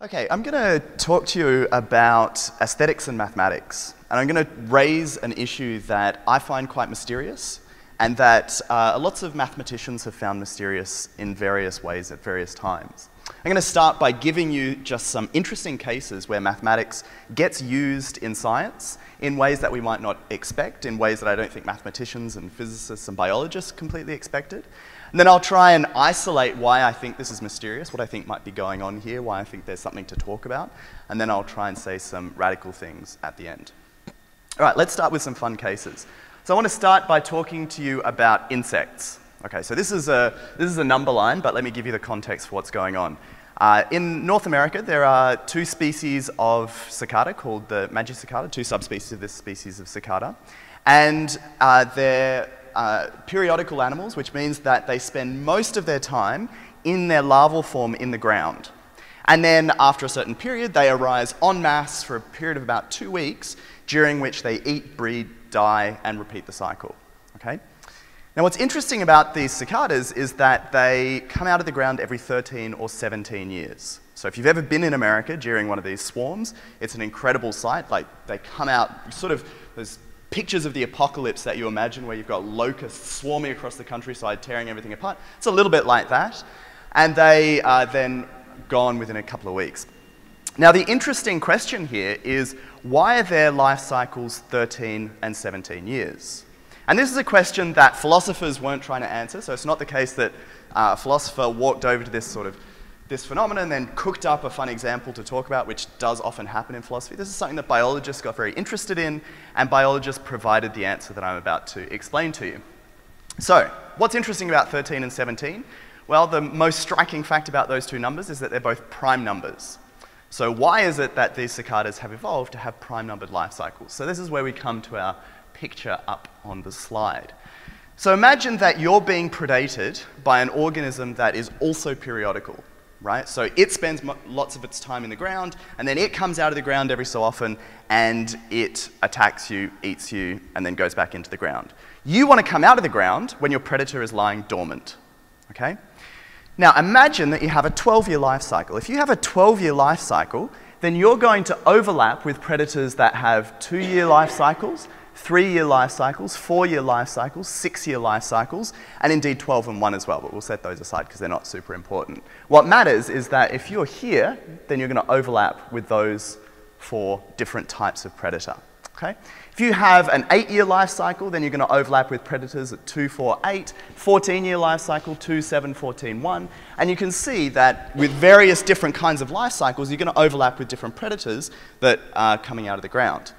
Okay, I'm going to talk to you about aesthetics and mathematics. And I'm going to raise an issue that I find quite mysterious and that uh, lots of mathematicians have found mysterious in various ways at various times. I'm going to start by giving you just some interesting cases where mathematics gets used in science in ways that we might not expect, in ways that I don't think mathematicians and physicists and biologists completely expected. And then I'll try and isolate why I think this is mysterious, what I think might be going on here, why I think there's something to talk about, and then I'll try and say some radical things at the end. All right, let's start with some fun cases. So I want to start by talking to you about insects. Okay, so this is a, this is a number line, but let me give you the context for what's going on. Uh, in North America, there are two species of cicada called the magicicada, two subspecies of this species of cicada. And uh, they're uh, periodical animals, which means that they spend most of their time in their larval form in the ground. And then after a certain period, they arise en masse for a period of about two weeks, during which they eat, breed, die, and repeat the cycle. Okay? Now, what's interesting about these cicadas is that they come out of the ground every 13 or 17 years. So, if you've ever been in America during one of these swarms, it's an incredible sight. Like, they come out, sort of, there's pictures of the apocalypse that you imagine where you've got locusts swarming across the countryside, tearing everything apart. It's a little bit like that. And they are then gone within a couple of weeks. Now, the interesting question here is why are their life cycles 13 and 17 years? And this is a question that philosophers weren't trying to answer. So it's not the case that uh, a philosopher walked over to this sort of this phenomenon then cooked up a fun example to talk about, which does often happen in philosophy. This is something that biologists got very interested in, and biologists provided the answer that I'm about to explain to you. So, what's interesting about 13 and 17? Well, the most striking fact about those two numbers is that they're both prime numbers. So, why is it that these cicadas have evolved to have prime numbered life cycles? So, this is where we come to our picture up on the slide. So, imagine that you're being predated by an organism that is also periodical right? So it spends lots of its time in the ground, and then it comes out of the ground every so often, and it attacks you, eats you, and then goes back into the ground. You want to come out of the ground when your predator is lying dormant, okay? Now imagine that you have a 12-year life cycle. If you have a 12-year life cycle, then you're going to overlap with predators that have two-year life cycles three year life cycles, four year life cycles, six year life cycles, and indeed 12 and 1 as well, but we'll set those aside because they're not super important. What matters is that if you're here, then you're going to overlap with those four different types of predator. Okay? If you have an eight year life cycle, then you're going to overlap with predators at 2, 4, 8, 14 year life cycle, 2, 7, 14, 1. And you can see that with various different kinds of life cycles, you're going to overlap with different predators that are coming out of the ground.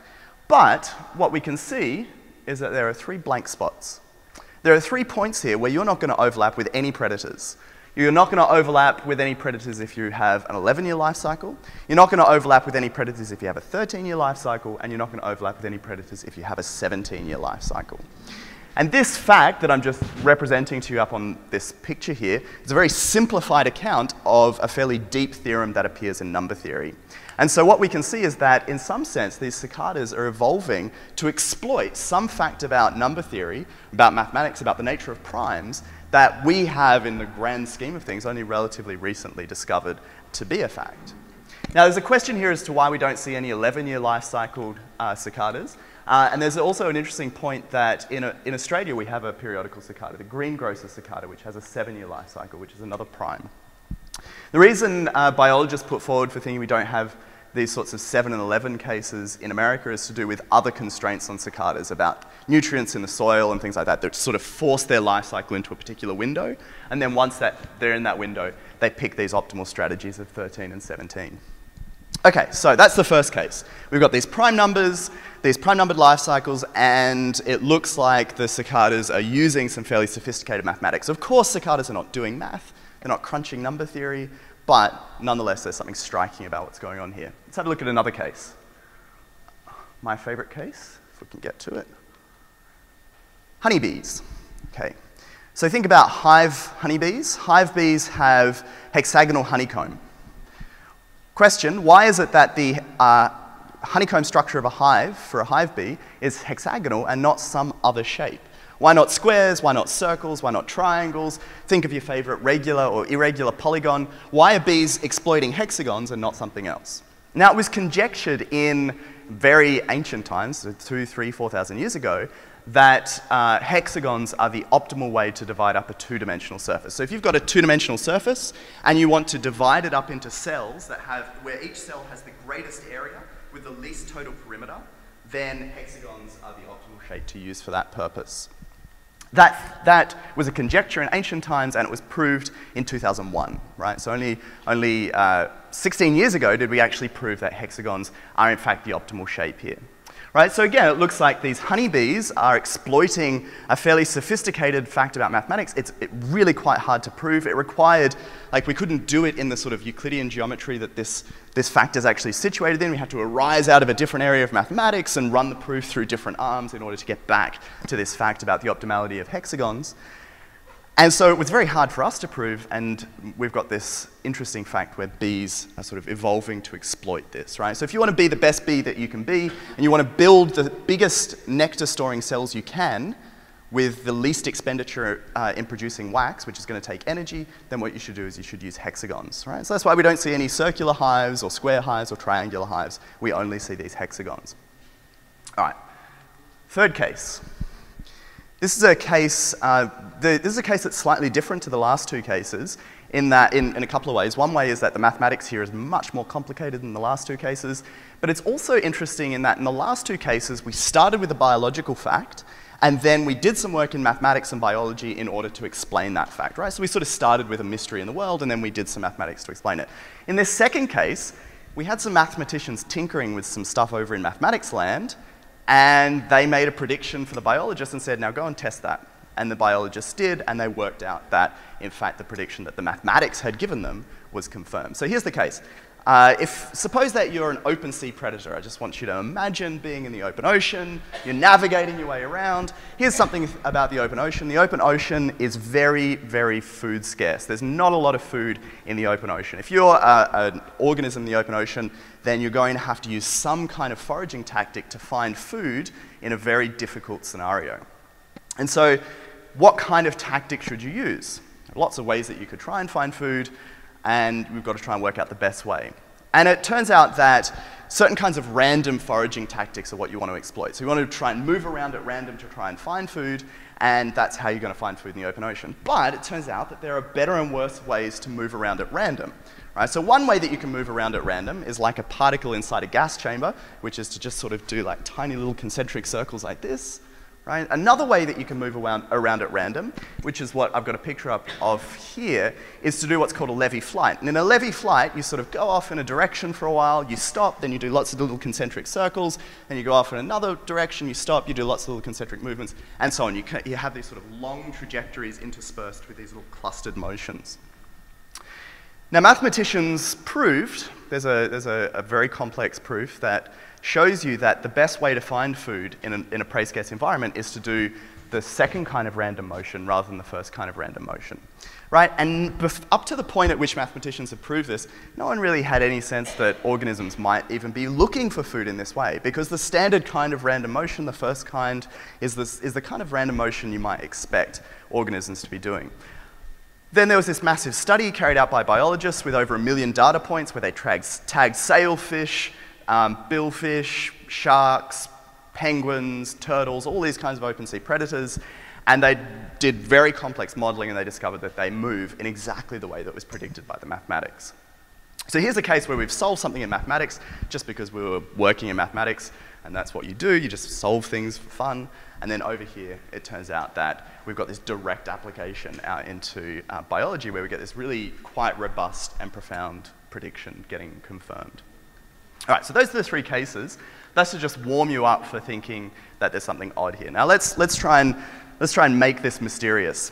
But what we can see is that there are three blank spots. There are three points here where you're not going to overlap with any predators. You're not going to overlap with any predators if you have an 11 year life cycle. You're not going to overlap with any predators if you have a 13 year life cycle. And you're not going to overlap with any predators if you have a 17 year life cycle. And this fact that I'm just representing to you up on this picture here is a very simplified account of a fairly deep theorem that appears in number theory. And so what we can see is that, in some sense, these cicadas are evolving to exploit some fact about number theory, about mathematics, about the nature of primes, that we have, in the grand scheme of things, only relatively recently discovered to be a fact. Now, there's a question here as to why we don't see any 11-year life cycled uh, cicadas. Uh, and there's also an interesting point that in, a, in Australia we have a periodical cicada, the greengrocer cicada, which has a seven-year life cycle, which is another prime. The reason uh, biologists put forward for thinking we don't have these sorts of 7 and 11 cases in America is to do with other constraints on cicadas about nutrients in the soil and things like that that sort of force their life cycle into a particular window. And then once that they're in that window, they pick these optimal strategies of 13 and 17. Okay, so that's the first case. We've got these prime numbers, these prime numbered life cycles, and it looks like the cicadas are using some fairly sophisticated mathematics. Of course, cicadas are not doing math, they're not crunching number theory, but nonetheless, there's something striking about what's going on here. Let's have a look at another case. My favorite case, if we can get to it. Honeybees. Okay. So think about hive honeybees. Hive bees have hexagonal honeycomb. Question, why is it that the uh, honeycomb structure of a hive for a hive bee is hexagonal and not some other shape? Why not squares? Why not circles? Why not triangles? Think of your favorite regular or irregular polygon. Why are bees exploiting hexagons and not something else? Now, it was conjectured in very ancient times, two, three, four thousand years ago, that uh, hexagons are the optimal way to divide up a two-dimensional surface. So if you've got a two-dimensional surface and you want to divide it up into cells that have, where each cell has the greatest area with the least total perimeter, then hexagons are the optimal shape to use for that purpose. That, that was a conjecture in ancient times and it was proved in 2001, right? So only, only uh, 16 years ago did we actually prove that hexagons are in fact the optimal shape here. Right, so again, it looks like these honeybees are exploiting a fairly sophisticated fact about mathematics. It's it really quite hard to prove. It required, like we couldn't do it in the sort of Euclidean geometry that this, this fact is actually situated in. We had to arise out of a different area of mathematics and run the proof through different arms in order to get back to this fact about the optimality of hexagons. And so it was very hard for us to prove, and we've got this interesting fact where bees are sort of evolving to exploit this, right? So if you want to be the best bee that you can be, and you want to build the biggest nectar storing cells you can with the least expenditure uh, in producing wax, which is going to take energy, then what you should do is you should use hexagons, right? So that's why we don't see any circular hives or square hives or triangular hives. We only see these hexagons. All right, third case. This is a case, uh, the, this is a case that's slightly different to the last two cases in that, in, in a couple of ways. One way is that the mathematics here is much more complicated than the last two cases, but it's also interesting in that in the last two cases, we started with a biological fact, and then we did some work in mathematics and biology in order to explain that fact, right? So we sort of started with a mystery in the world, and then we did some mathematics to explain it. In this second case, we had some mathematicians tinkering with some stuff over in mathematics land, and they made a prediction for the biologist and said, now go and test that. And the biologists did, and they worked out that, in fact, the prediction that the mathematics had given them was confirmed. So here's the case. Uh, if, suppose that you're an open sea predator. I just want you to imagine being in the open ocean, you're navigating your way around. Here's something about the open ocean. The open ocean is very, very food scarce. There's not a lot of food in the open ocean. If you're uh, an organism in the open ocean, then you're going to have to use some kind of foraging tactic to find food in a very difficult scenario. And so, what kind of tactic should you use? Lots of ways that you could try and find food and we've got to try and work out the best way. And it turns out that certain kinds of random foraging tactics are what you want to exploit. So you want to try and move around at random to try and find food, and that's how you're going to find food in the open ocean. But it turns out that there are better and worse ways to move around at random. Right? So one way that you can move around at random is like a particle inside a gas chamber, which is to just sort of do like tiny little concentric circles like this. Right? Another way that you can move around, around at random, which is what I've got a picture up of here, is to do what's called a Lévy flight. And in a Lévy flight, you sort of go off in a direction for a while, you stop, then you do lots of little concentric circles, then you go off in another direction, you stop, you do lots of little concentric movements, and so on. You, you have these sort of long trajectories interspersed with these little clustered motions. Now, mathematicians proved, there's a, there's a, a very complex proof that shows you that the best way to find food in a, in a prey scarce environment is to do the second kind of random motion rather than the first kind of random motion. Right? And up to the point at which mathematicians have proved this, no one really had any sense that organisms might even be looking for food in this way, because the standard kind of random motion, the first kind, is, this, is the kind of random motion you might expect organisms to be doing. Then there was this massive study carried out by biologists with over a million data points where they tagged, tagged sailfish, um, billfish, sharks, penguins, turtles, all these kinds of open sea predators. And they did very complex modeling and they discovered that they move in exactly the way that was predicted by the mathematics. So here's a case where we've solved something in mathematics just because we were working in mathematics, and that's what you do. You just solve things for fun. And then over here, it turns out that we've got this direct application out into uh, biology where we get this really quite robust and profound prediction getting confirmed. All right, so those are the three cases. That's to just warm you up for thinking that there's something odd here. Now let's, let's, try, and, let's try and make this mysterious.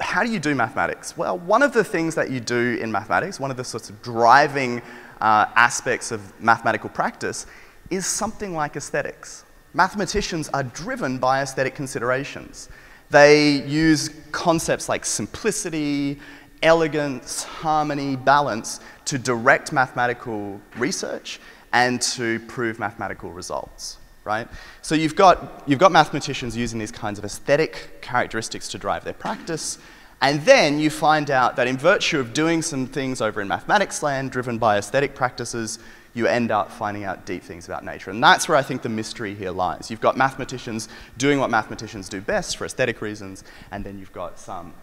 How do you do mathematics? Well, one of the things that you do in mathematics, one of the sorts of driving uh, aspects of mathematical practice, is something like aesthetics. Mathematicians are driven by aesthetic considerations. They use concepts like simplicity, elegance, harmony, balance to direct mathematical research and to prove mathematical results. right? So you've got, you've got mathematicians using these kinds of aesthetic characteristics to drive their practice, and then you find out that in virtue of doing some things over in mathematics land driven by aesthetic practices, you end up finding out deep things about nature. And that's where I think the mystery here lies. You've got mathematicians doing what mathematicians do best for aesthetic reasons, and then you've got some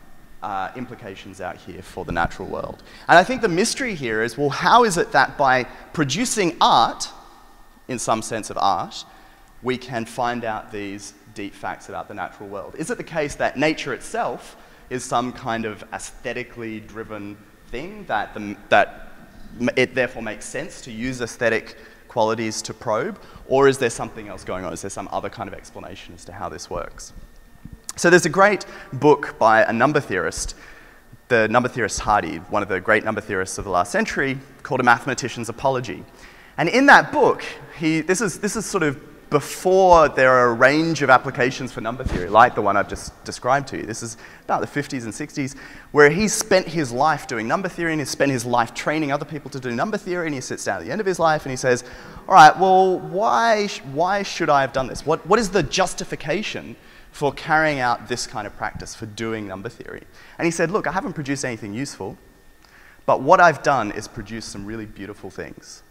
uh, implications out here for the natural world. And I think the mystery here is well, how is it that by producing art, in some sense of art, we can find out these deep facts about the natural world? Is it the case that nature itself is some kind of aesthetically driven thing that, the, that it therefore makes sense to use aesthetic qualities to probe? Or is there something else going on? Is there some other kind of explanation as to how this works? So there's a great book by a number theorist, the number theorist Hardy, one of the great number theorists of the last century, called A Mathematician's Apology. And in that book, he, this, is, this is sort of before there are a range of applications for number theory, like the one I've just described to you. This is about the 50s and 60s, where he spent his life doing number theory and he spent his life training other people to do number theory. And he sits down at the end of his life and he says, All right, well, why, why should I have done this? What, what is the justification for carrying out this kind of practice, for doing number theory. And he said, Look, I haven't produced anything useful, but what I've done is produce some really beautiful things.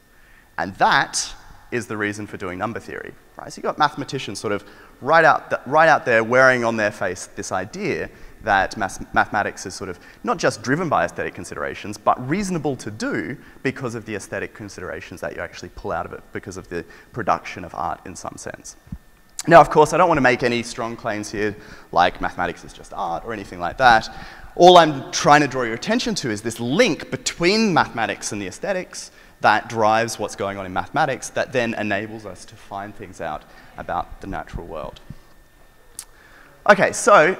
And that is the reason for doing number theory. Right? So you've got mathematicians sort of right out, th- right out there wearing on their face this idea that mathematics is sort of not just driven by aesthetic considerations, but reasonable to do because of the aesthetic considerations that you actually pull out of it, because of the production of art in some sense. Now, of course, I don't want to make any strong claims here, like mathematics is just art or anything like that. All I'm trying to draw your attention to is this link between mathematics and the aesthetics that drives what's going on in mathematics that then enables us to find things out about the natural world. Okay, so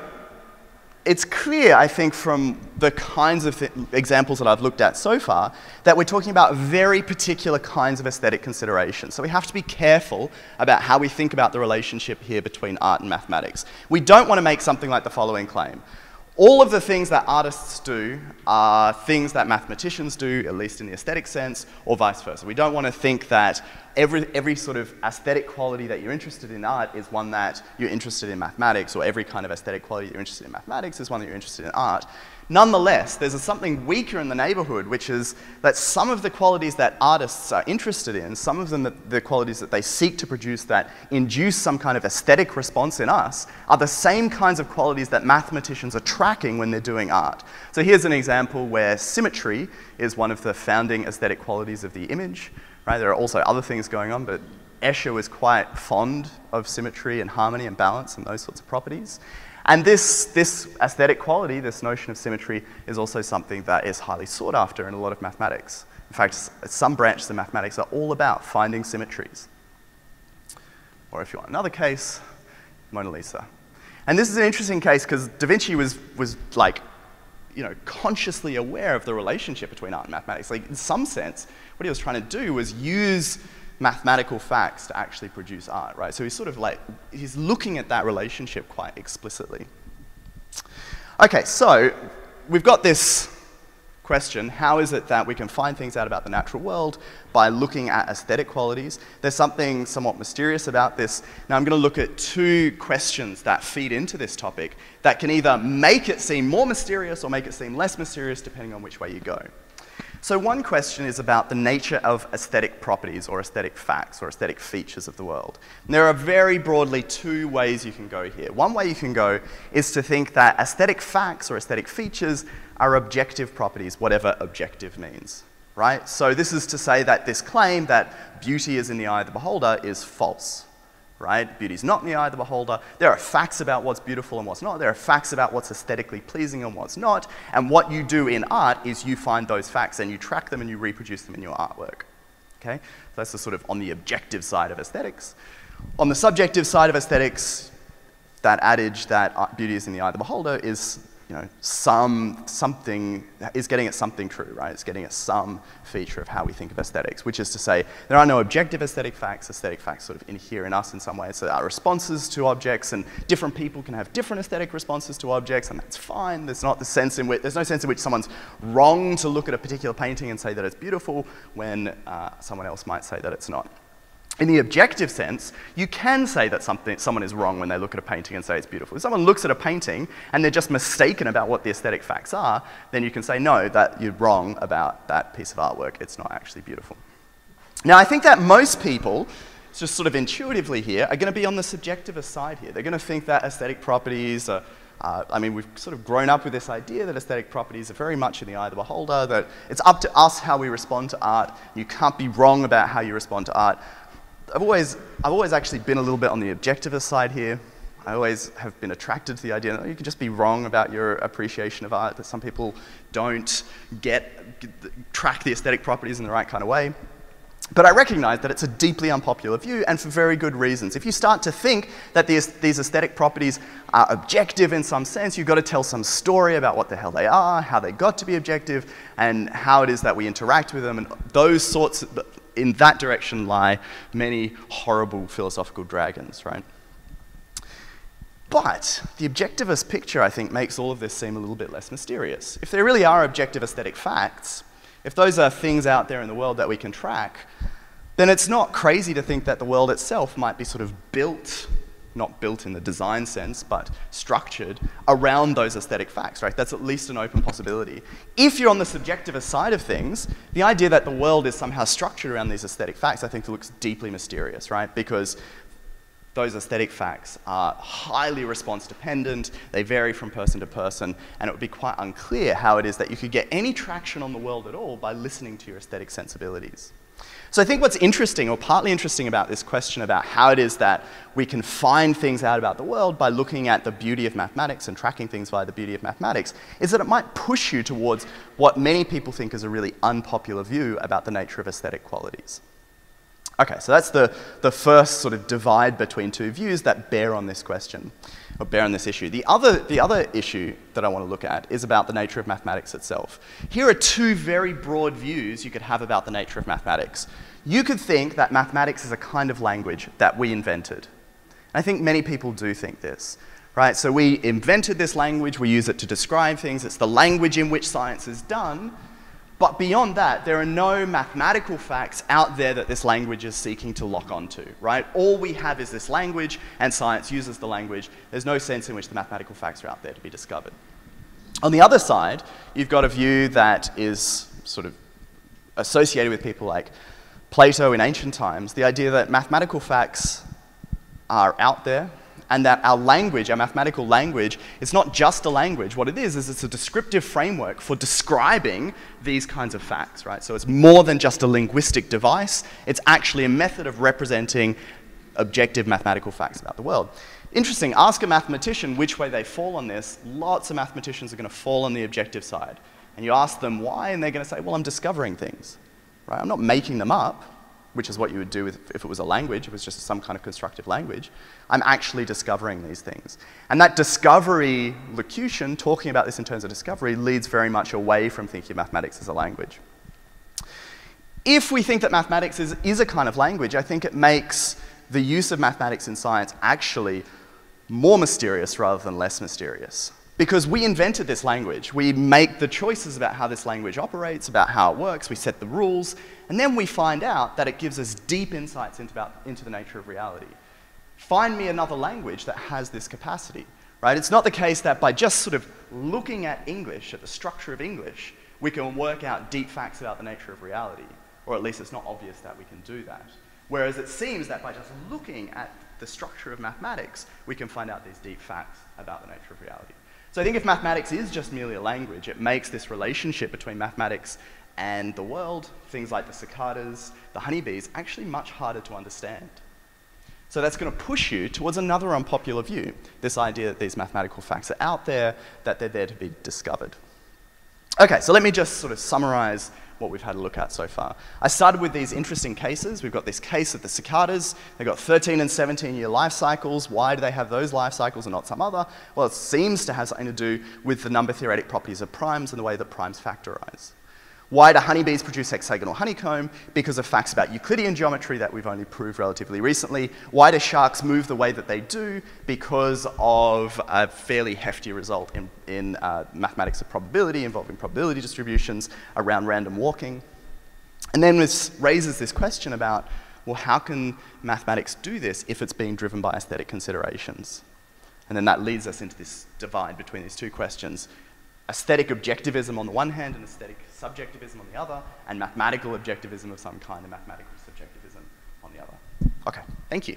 it's clear, I think, from the kinds of th- examples that I've looked at so far, that we're talking about very particular kinds of aesthetic considerations. So we have to be careful about how we think about the relationship here between art and mathematics. We don't want to make something like the following claim all of the things that artists do are things that mathematicians do, at least in the aesthetic sense, or vice versa. We don't want to think that every, every sort of aesthetic quality that you're interested in art is one that you're interested in mathematics, or every kind of aesthetic quality you're interested in mathematics is one that you're interested in art. Nonetheless, there's a something weaker in the neighborhood, which is that some of the qualities that artists are interested in, some of them the qualities that they seek to produce that induce some kind of aesthetic response in us, are the same kinds of qualities that mathematicians are tracking when they're doing art. So here's an example where symmetry is one of the founding aesthetic qualities of the image. Right? There are also other things going on, but Escher was quite fond of symmetry and harmony and balance and those sorts of properties. And this, this aesthetic quality, this notion of symmetry, is also something that is highly sought after in a lot of mathematics. In fact, some branches of mathematics are all about finding symmetries. Or if you want another case, Mona Lisa. And this is an interesting case because Da Vinci was, was like, you know, consciously aware of the relationship between art and mathematics. Like, in some sense, what he was trying to do was use mathematical facts to actually produce art, right? So he's sort of like, he's looking at that relationship quite explicitly. Okay, so we've got this question how is it that we can find things out about the natural world by looking at aesthetic qualities? There's something somewhat mysterious about this. Now, I'm going to look at two questions that feed into this topic that can either make it seem more mysterious or make it seem less mysterious, depending on which way you go. So, one question is about the nature of aesthetic properties or aesthetic facts or aesthetic features of the world. And there are very broadly two ways you can go here. One way you can go is to think that aesthetic facts or aesthetic features are objective properties, whatever objective means, right? So, this is to say that this claim that beauty is in the eye of the beholder is false right? Beauty is not in the eye of the beholder. There are facts about what's beautiful and what's not. There are facts about what's aesthetically pleasing and what's not. And what you do in art is you find those facts and you track them and you reproduce them in your artwork. Okay? So that's the sort of on the objective side of aesthetics. On the subjective side of aesthetics, that adage that beauty is in the eye of the beholder is you know, some, something is getting at something true, right? It's getting at some feature of how we think of aesthetics, which is to say there are no objective aesthetic facts. Aesthetic facts sort of inhere in us in some ways. So our responses to objects, and different people can have different aesthetic responses to objects, and that's fine. There's not the sense in which there's no sense in which someone's wrong to look at a particular painting and say that it's beautiful when uh, someone else might say that it's not. In the objective sense, you can say that something, someone is wrong when they look at a painting and say it's beautiful. If someone looks at a painting and they're just mistaken about what the aesthetic facts are, then you can say, no, that you're wrong about that piece of artwork. It's not actually beautiful. Now, I think that most people, just sort of intuitively here, are going to be on the subjectivist side here. They're going to think that aesthetic properties are uh, I mean, we've sort of grown up with this idea that aesthetic properties are very much in the eye of the beholder, that it's up to us how we respond to art. You can't be wrong about how you respond to art. I've always, I've always actually been a little bit on the objectivist side here. I always have been attracted to the idea that you can just be wrong about your appreciation of art, that some people don't get, track the aesthetic properties in the right kind of way. But I recognize that it's a deeply unpopular view, and for very good reasons. If you start to think that these, these aesthetic properties are objective in some sense, you've got to tell some story about what the hell they are, how they got to be objective, and how it is that we interact with them, and those sorts of, in that direction lie many horrible philosophical dragons, right? But the objectivist picture, I think, makes all of this seem a little bit less mysterious. If there really are objective aesthetic facts, if those are things out there in the world that we can track, then it's not crazy to think that the world itself might be sort of built not built in the design sense, but structured around those aesthetic facts, right? That's at least an open possibility. If you're on the subjectivist side of things, the idea that the world is somehow structured around these aesthetic facts, I think looks deeply mysterious, right? Because those aesthetic facts are highly response dependent, they vary from person to person, and it would be quite unclear how it is that you could get any traction on the world at all by listening to your aesthetic sensibilities. So I think what's interesting, or partly interesting about this question about how it is that we can find things out about the world by looking at the beauty of mathematics and tracking things via the beauty of mathematics, is that it might push you towards what many people think is a really unpopular view about the nature of aesthetic qualities. Okay, so that's the, the first sort of divide between two views that bear on this question, or bear on this issue. The other, the other issue that I want to look at is about the nature of mathematics itself. Here are two very broad views you could have about the nature of mathematics. You could think that mathematics is a kind of language that we invented. I think many people do think this. Right? So we invented this language, we use it to describe things, it's the language in which science is done, but beyond that, there are no mathematical facts out there that this language is seeking to lock onto, right? All we have is this language, and science uses the language. There's no sense in which the mathematical facts are out there to be discovered. On the other side, you've got a view that is sort of associated with people like Plato in ancient times, the idea that mathematical facts are out there, and that our language, our mathematical language, is not just a language. What it is, is it's a descriptive framework for describing these kinds of facts, right? So it's more than just a linguistic device. It's actually a method of representing objective mathematical facts about the world. Interesting, ask a mathematician which way they fall on this. Lots of mathematicians are going to fall on the objective side. And you ask them why, and they're going to say, well, I'm discovering things. Right? I'm not making them up which is what you would do if, if it was a language, it was just some kind of constructive language, I'm actually discovering these things. And that discovery locution, talking about this in terms of discovery, leads very much away from thinking of mathematics as a language. If we think that mathematics is, is a kind of language, I think it makes the use of mathematics in science actually more mysterious rather than less mysterious. Because we invented this language. We make the choices about how this language operates, about how it works, we set the rules, and then we find out that it gives us deep insights into, about, into the nature of reality. Find me another language that has this capacity, right? It's not the case that by just sort of looking at English, at the structure of English, we can work out deep facts about the nature of reality, or at least it's not obvious that we can do that. Whereas it seems that by just looking at the structure of mathematics, we can find out these deep facts about the nature of reality. So I think if mathematics is just merely a language, it makes this relationship between mathematics and the world, things like the cicadas, the honeybees, actually much harder to understand. So that's going to push you towards another unpopular view, this idea that these mathematical facts are out there, that they're there to be discovered. Okay, so let me just sort of summarize what we've had a look at so far. I started with these interesting cases. We've got this case of the cicadas. They've got 13 and 17 year life cycles. Why do they have those life cycles and not some other? Well, it seems to have something to do with the number theoretic properties of primes and the way that primes factorize. Why do honeybees produce hexagonal honeycomb? Because of facts about Euclidean geometry that we've only proved relatively recently. Why do sharks move the way that they do? Because of a fairly hefty result in, in uh, mathematics of probability involving probability distributions around random walking. And then this raises this question about well, how can mathematics do this if it's being driven by aesthetic considerations? And then that leads us into this divide between these two questions aesthetic objectivism on the one hand and aesthetic subjectivism on the other, and mathematical objectivism of some kind and mathematical subjectivism on the other. Okay, thank you.